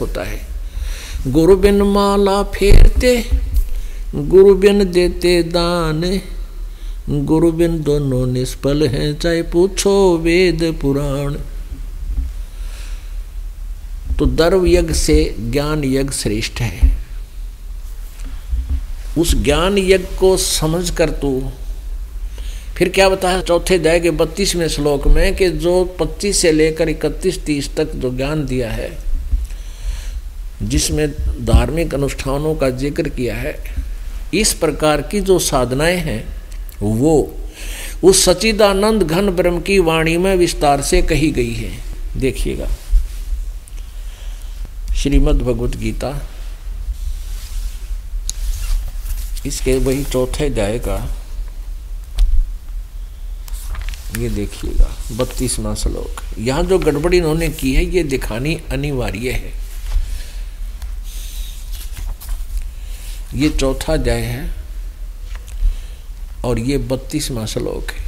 होता है। गुरु बिन माला फेरते गुरु बिन देते दान। गुरु बिन दोनों निष्फल हैं, चाहे पूछो वेद पुराण। तो दर्व यज्ञ से ज्ञान यज्ञ श्रेष्ठ है। उस ज्ञान यज्ञ को समझ कर तू फिर क्या बताया चौथे अध्याय के बत्तीसवें श्लोक में कि जो 25 से लेकर इकतीस तीस तक जो ज्ञान दिया है जिसमें धार्मिक अनुष्ठानों का ज़िक्र किया है, इस प्रकार की जो साधनाएँ हैं, वो उस सचिदानंद घन ब्रह्म की वाणी में विस्तार से कही गई है। देखिएगा। श्रीमद् भगवत गीता, इसके वही चौथे अध्याय का, ये देखिएगा, बत्तीसवा श्लोक। यहाँ जो गड़बड़ी इन्होंने की है, ये दिखानी अनिवार्य है। ये चौथा अध्याय है और ये बत्तीसवा श्लोक है।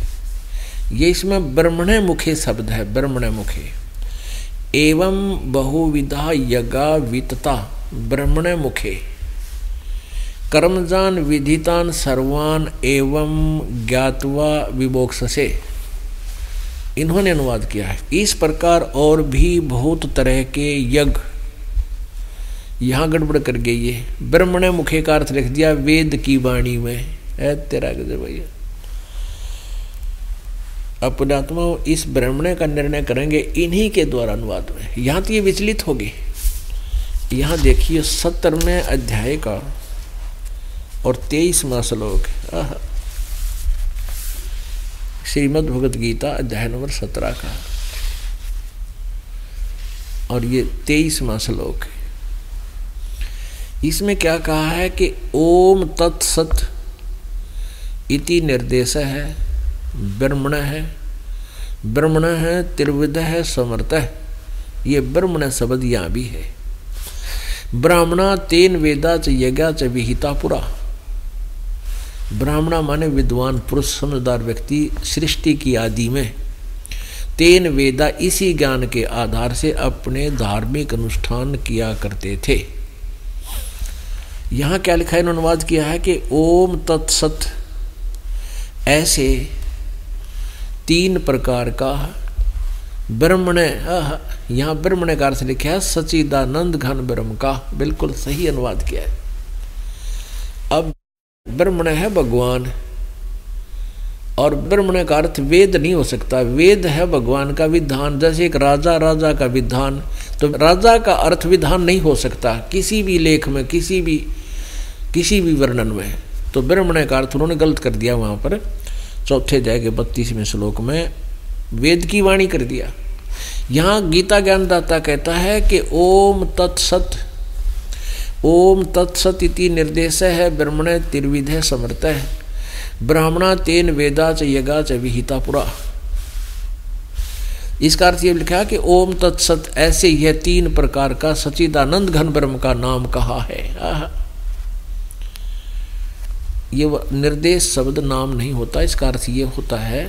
ये इसमें ब्रह्मण मुखे शब्द है, ब्रह्मण मुखे। एवं बहुविधा यगा वितता, ब्रह्मण मुखे। कर्मजान विधितान सर्वान एवं ज्ञातवा विमोक्षसे। इन्होंने अनुवाद किया है। इस प्रकार और भी बहुत तरह के यज्ञ यहाँ गड़बड़ कर गई है। ब्रह्मण मुखे का अर्थ लिख दिया, वेद की वाणी में। है तेरा गजब भैया। अपनात्मा इस ब्रह्मणे का निर्णय करेंगे, इन्हीं के द्वारा अनुवाद में। यहाँ तो ये विचलित होगी यहाँ देखिए सत्तरवें अध्याय का और तेईसवा श्लोक। श्रीमद भगवत गीता अध्याय नंबर सत्रह का। और ये तेईसवा श्लोक है। इसमें क्या कहा है कि ओम तत्सत इति निर्देश है, ब्रह्मण है ब्रह्मण है, त्रिविध है, समर्थ है। ये ब्रह्मण शब्द यहाँ भी है। ब्राह्मणा तेन वेदा च यज्ञा च विहिता पुरा। ब्राह्मणा माने विद्वान, पुरुष, समझदार व्यक्ति, सृष्टि की आदि में। तेन वेदा इसी ज्ञान के आधार से अपने धार्मिक अनुष्ठान किया करते थे। यहाँ क्या लिखा है? इन्होंने अनुवाद किया है कि ओम तत्सत। ऐसे तीन प्रकार का ब्रह्मण यहाँ ब्रह्मण का अर्थ लिखा है सचिदानंद घन ब्रह्म का। बिल्कुल सही अनुवाद किया है। अब ब्रह्मण है भगवान। और ब्रह्मण का अर्थ वेद नहीं हो सकता। वेद है भगवान का विधान, जैसे एक राजा राजा का विधान। तो राजा का अर्थ विधान नहीं हो सकता, किसी भी लेख में, किसी भी किसी भी वर्णन में। तो ब्रह्मण का अर्थ उन्होंने गलत कर दिया वहाँ पर। चौथे अध्याय के बत्तीसवें श्लोक में वेद की वाणी कर दिया। यहाँ गीता ज्ञानदाता कहता है कि ओम तत्सत ओम तत्सत इति निर्देश है, ब्रह्मण तिर्विध समर्थ। है ब्राह्मणा तेन वेदा च यगा च विहिता पुरा। इसका अर्थ ये लिखा कि ओम तत्सत ऐसे यह तीन प्रकार का सचिदानंद घन ब्रह्म का नाम कहा है। ये निर्देश शब्द नाम नहीं होता, इसका अर्थ ये होता है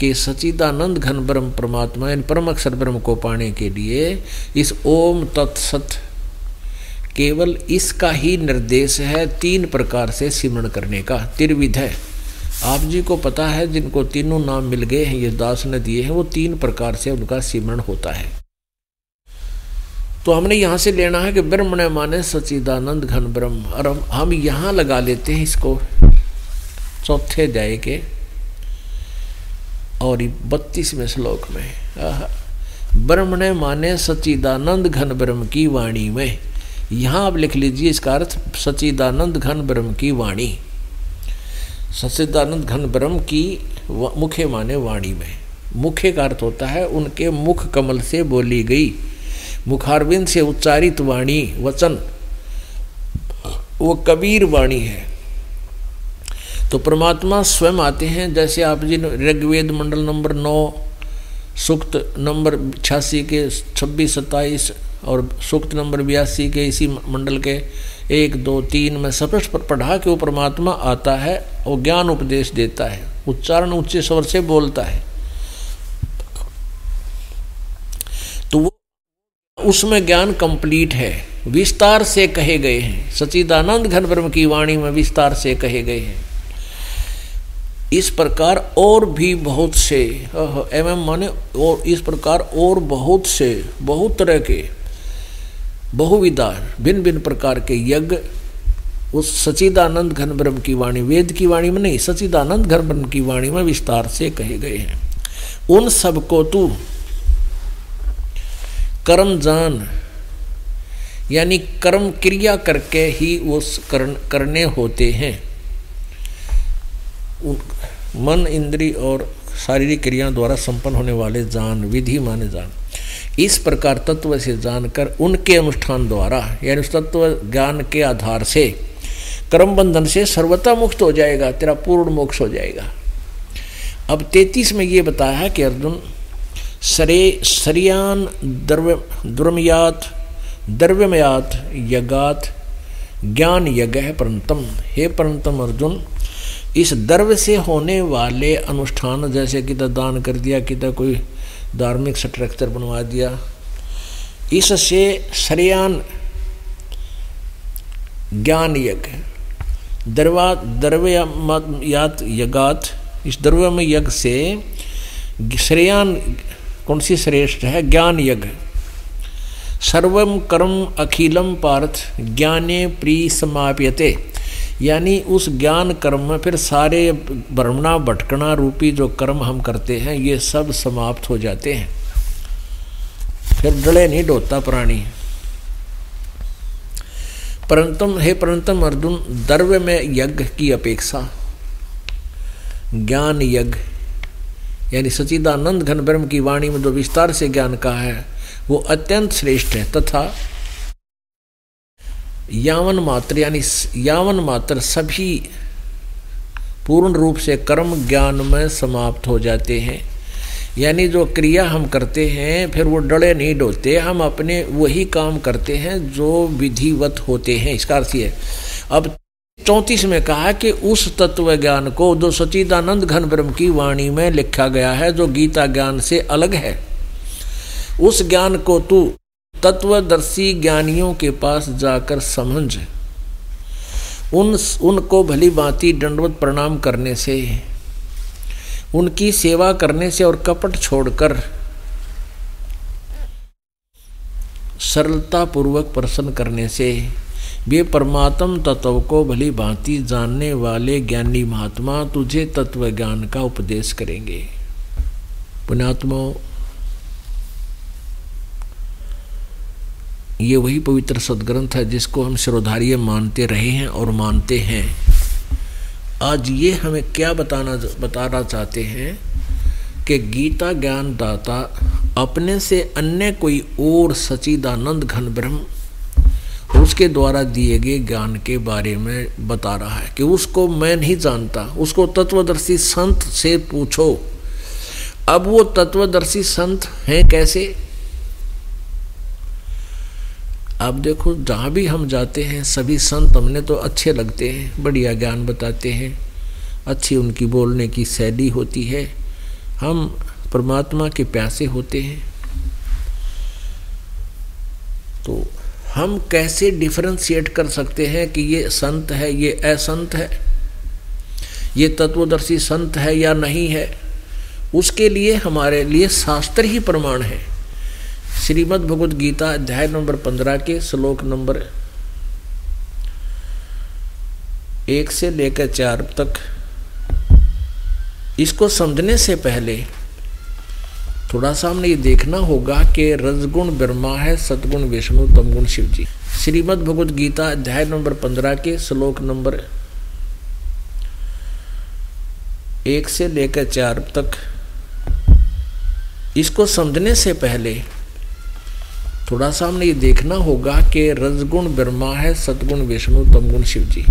कि सचिदानंद घन ब्रह्म परमात्मा इन परम अक्षर ब्रह्म को पाने के लिए इस ओम तत्सत केवल इसका ही निर्देश है तीन प्रकार से सिमरण करने का, त्रिविध है। आप जी को पता है जिनको तीनों नाम मिल गए हैं, ये दास ने दिए हैं, वो तीन प्रकार से उनका सिमरण होता है। तो हमने यहाँ से लेना है कि ब्रह्मण माने सचिदानंद घन ब्रह्म। और हम हम यहाँ लगा लेते हैं इसको चौथे अध्याय के और बत्तीसवें श्लोक में। ब्रह्मण माने सचिदानंद घन ब्रह्म की वाणी में। यहाँ आप लिख लीजिए इसका अर्थ सचिदानंद घन ब्रह्म की वाणी। सचिदानंद घन ब्रह्म की मुखे माने वाणी में। मुख्य का अर्थ होता है उनके मुख कमल से बोली गई। मुखारविंद से उच्चारित वाणी, वचन, वो कबीर वाणी है। तो परमात्मा स्वयं आते हैं, जैसे आप जी ऋग्वेद मंडल नंबर नौ, सूक्त नंबर छियासी के छब्बीस, सत्ताईस और सूक्त नंबर बयासी के इसी मंडल के एक, दो, तीन में स्पष्ट पर पढ़ा कि वो परमात्मा आता है। और ज्ञान उपदेश देता है, उच्चारण उच्च स्वर से बोलता है। तो वो उसमें ज्ञान कंप्लीट है। विस्तार से कहे गए हैं। सचिदानंद घन ब्रह्म की वाणी में विस्तार से कहे गए हैं। इस प्रकार और भी बहुत से एम एम माने और इस प्रकार और बहुत से, बहुत तरह के बहुविधा भिन्न भिन्न प्रकार के यज्ञ उस सचिदानंद घन ब्रह्म की वाणी वेद की वाणी में नहीं सचिदानंद घन ब्रह्म की वाणी में विस्तार से कहे गए हैं। उन सबको तू कर्म जान यानी कर्म क्रिया करके ही वो करन, करने होते हैं। मन इंद्री और शारीरिक क्रिया द्वारा संपन्न होने वाले जान विधि माने जान। इस प्रकार तत्व से जानकर उनके अनुष्ठान द्वारा यानी उस तत्व ज्ञान के आधार से कर्म बंधन से सर्वता मुक्त हो जाएगा, तेरा पूर्ण मोक्ष हो जाएगा। अब तैतीस में ये बताया है कि अर्जुन, सरे, सरियान द्रव्य, द्रमयात, द्रव्यमयात यगात, ज्ञान यज्ञ परंतम हे परंतम अर्जुन, इस द्रव्य से होने वाले अनुष्ठान, जैसे कि दान कर दिया, कि कोई धार्मिक स्ट्रक्चर बनवा दिया, इससे सरियान ज्ञान यज्ञ द्रवा द्रव्यात यगात। इस द्रव्य में यज्ञ से श्रेयान, कौन सी श्रेष्ठ है? ज्ञान यज्ञ सर्वम कर्म अखिलम पार्थ, ज्ञाने प्री समाप्यते। यानी उस ज्ञान कर्म में फिर सारे भ्रमणा भटकना रूपी जो कर्म हम करते हैं, ये सब समाप्त हो जाते हैं। फिर डले नहीं डोता प्राणी। परंतम, हे परंतम अर्जुन, द्रव्य में यज्ञ की अपेक्षा, ज्ञान यज्ञ, यानी सचिदानंद घन ब्रह्म की वाणी में जो विस्तार से ज्ञान का है, वो अत्यंत श्रेष्ठ है। तथा यावन मात्र, यानी यावन मात्र सभी पूर्ण रूप से कर्म ज्ञान में समाप्त हो जाते हैं। यानी जो क्रिया हम करते हैं, फिर वो डड़े नहीं डोलते हम अपने वही काम करते हैं जो विधिवत होते हैं। इसका अर्थ है। अब चौंतीस में कहा कि उस तत्व ज्ञान को जो सचिदानंद घन ब्रह्म की वाणी में लिखा गया है, जो गीता ज्ञान से अलग है। उस ज्ञान को तू तत्वदर्शी ज्ञानियों के पास जाकर समझ। उन, उनको भली भांति दंडवत प्रणाम करने से उनकी सेवा करने से और कपट छोड़कर सरलता पूर्वक प्रसन्न करने से वे परमात्म तत्व को भली भांति जानने वाले ज्ञानी महात्मा तुझे तत्व ज्ञान का उपदेश करेंगे। पुणात्मा ये वही पवित्र सदग्रंथ है जिसको हम श्रोधार्य मानते रहे हैं और मानते हैं। आज ये हमें क्या बताना बताना चाहते हैं कि गीता ज्ञान दाता अपने से अन्य कोई और सचिदानंद घन ब्रह्म उसके द्वारा दिए गए ज्ञान के बारे में बता रहा है कि उसको मैं नहीं जानता। उसको तत्वदर्शी संत से पूछो। अब वो तत्वदर्शी संत हैं कैसे? अब देखो, जहाँ भी हम जाते हैं, सभी संत हमने तो अच्छे लगते हैं, बढ़िया ज्ञान बताते हैं। अच्छी उनकी बोलने की शैली होती है। हम परमात्मा के प्यासे होते हैं। तो हम कैसे डिफ्रेंशिएट कर सकते हैं कि ये संत है, ये असंत है? ये तत्वदर्शी संत है या नहीं है? उसके लिए, हमारे लिए शास्त्र ही प्रमाण है। श्रीमद् भगवद गीता अध्याय नंबर पंद्रह के श्लोक नंबर एक से लेकर चार तक। इसको समझने से पहले थोड़ा सा हमने ये देखना होगा कि रजगुण ब्रह्मा है सतगुण विष्णु, तमगुण शिव जी श्रीमद भगवद गीता अध्याय नंबर पंद्रह के श्लोक नंबर एक से लेकर चार तक। इसको समझने से पहले थोड़ा सा हमने ये देखना होगा कि रजगुण ब्रह्मा है सतगुण विष्णु, तमगुण शिव जी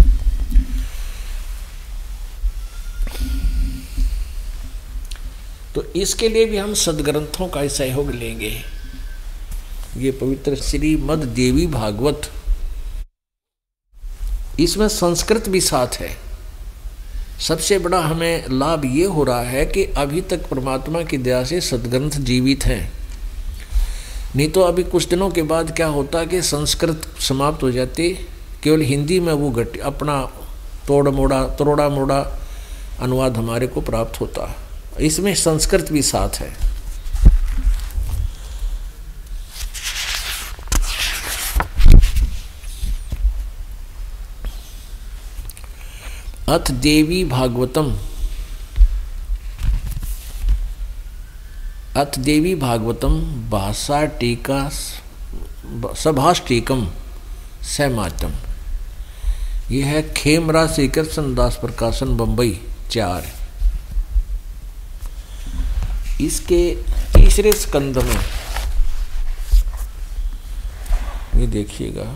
तो इसके लिए भी हम सदग्रंथों का सहयोग लेंगे। ये पवित्र श्री मद देवी भागवत। इसमें संस्कृत भी साथ है। सबसे बड़ा हमें लाभ ये हो रहा है कि अभी तक परमात्मा की दया से सदग्रंथ जीवित हैं। नहीं तो अभी कुछ दिनों के बाद क्या होता कि संस्कृत समाप्त हो जाती, केवल हिंदी में वो घट, अपना तोड़ मोड़ा, तोड़ा मोड़ा अनुवाद हमारे को प्राप्त होता इसमें संस्कृत भी साथ है। अथ देवी भागवतम। अथ देवी भागवतम भाषा टीका सभाष टीकम सहमातम यह है खेमरा श्री कृष्ण दास प्रकाशन बम्बई चार। इसके तीसरे स्कंद में ये देखिएगा।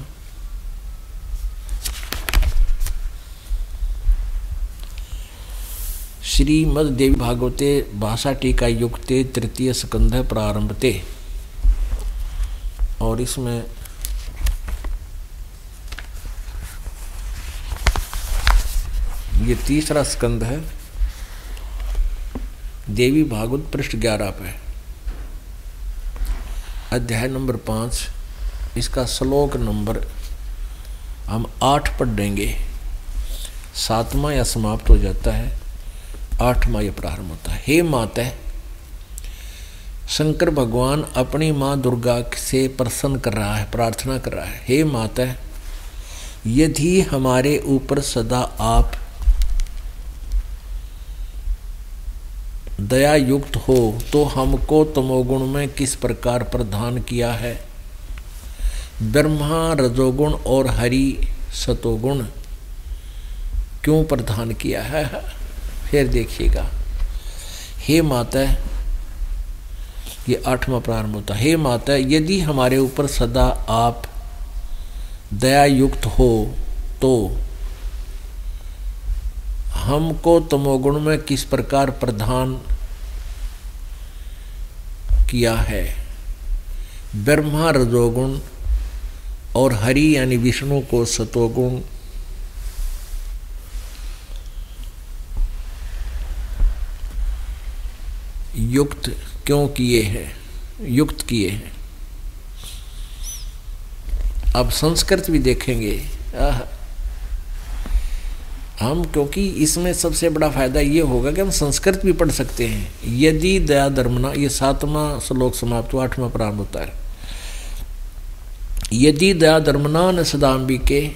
श्रीमद देवी भागवते भाषा टीका युक्ते तृतीय स्कंध प्रारंभते और इसमें ये तीसरा स्कंध है। देवी भागवत पृष्ठ ग्यारह पे। अध्याय नंबर पाँच, इसका श्लोक नंबर हम आठ पढ़ देंगे सातवां या समाप्त हो जाता है। आठवा यह प्रारंभ होता है। हे माता, शंकर भगवान अपनी माँ दुर्गा से प्रसन्न कर रहा है, प्रार्थना कर रहा है। हे माता, यदि हमारे ऊपर सदा आप दया युक्त हो तो हमको तमोगुण में किस प्रकार प्रदान किया है? ब्रह्मा, रजोगुण और हरि सतोगुण क्यों प्रदान किया है? फिर देखिएगा। हे माता, ये आठवां प्रारंभ होता हे। माता, यदि हमारे ऊपर सदा आप दया युक्त हो तो हमको तमोगुण में किस प्रकार प्रधान किया है? ब्रह्मा रजोगुण और हरि यानी विष्णु को सतोगुण युक्त क्यों किए हैं? युक्त किए हैं। अब संस्कृत भी देखेंगे। हम क्योंकि इसमें सबसे बड़ा फ़ायदा ये होगा कि हम संस्कृत भी पढ़ सकते हैं। यदि दया धर्मना, ये सातवां श्लोक समाप्त हुआ, आठवां प्रारंभ होता है। यदि दया धर्मना न सदाम्बी के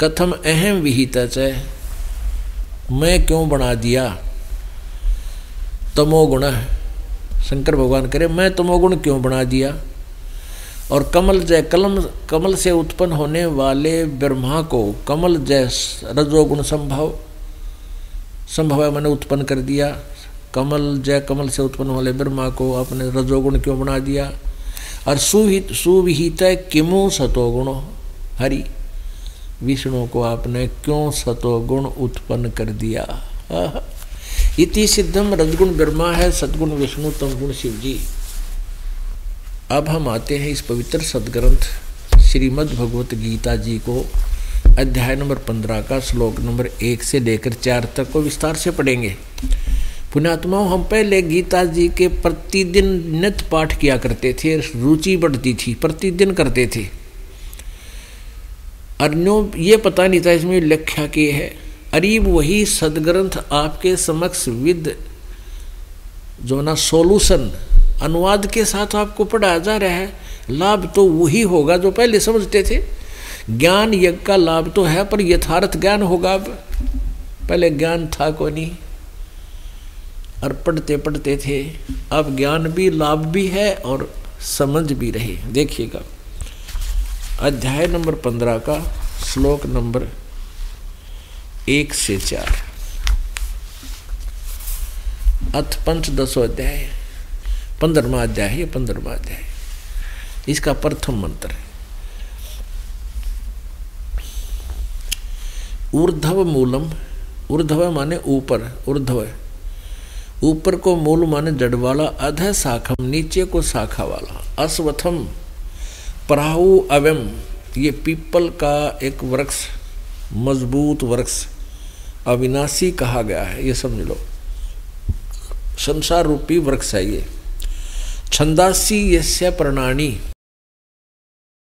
कथम अहम विहित मैं क्यों बना दिया? तमोगुण है। शंकर भगवान करे, मैं तमोगुण क्यों बना दिया? और कमल जय कलम, कमल से उत्पन्न होने वाले ब्रह्मा को कमल जय रजोगुण संभव संभव है, मैंने उत्पन्न कर दिया। कमल जय कमल से उत्पन्न वाले ब्रह्मा को अपने रजोगुण क्यों बना दिया? और सुहित सुविहित किमु सतोगुण हरि, विष्णु को आपने क्यों सतोगुण उत्पन्न कर दिया? इति सिद्धम रजगुण ब्रह्मा है, सदगुण विष्णु तमगुण शिव जी अब हम आते हैं इस पवित्र सदग्रंथ श्रीमद् भगवत गीता जी को, अध्याय नंबर पंद्रह का श्लोक नंबर एक से लेकर चार तक को विस्तार से पढ़ेंगे। पुण्यात्माओं, हम पहले गीता जी के प्रतिदिन नित पाठ किया करते थे, रुचि बढ़ती थी, प्रतिदिन करते थे। अन्यों, ये पता नहीं था इसमें व्याख्या की है। अरीब वही सदग्रंथ आपके समक्ष विद जो ना सोल्यूशन अनुवाद के साथ आपको पढ़ाया जा रहा है, लाभ तो वही होगा जो पहले समझते थे। ज्ञान यज्ञ का लाभ तो है, पर यथार्थ ज्ञान होगा अब। पहले ज्ञान था को नहीं, और पढ़ते पढ़ते थे। अब ज्ञान भी, लाभ भी है और समझ भी रहे। देखिएगा, अध्याय नंबर पंद्रह का श्लोक नंबर एक से चार। अथ पंच दसो अध्याय। पंद्रमा अध्याय है पंद्रमा अध्याय। इसका प्रथम मंत्र है। ऊर्धव मूलम, ऊर्धव माने ऊपर, ऊर्धव। ऊपर को मूल माने जड़ वाला, अध शाखम, नीचे को शाखा वाला। अश्वथम पराहु अवम ये पीपल का एक वृक्ष, मज़बूत वृक्ष। अविनाशी कहा गया है, ये समझ लो। संसार रूपी वृक्ष है ये। छंदासी यस्य प्रणाणी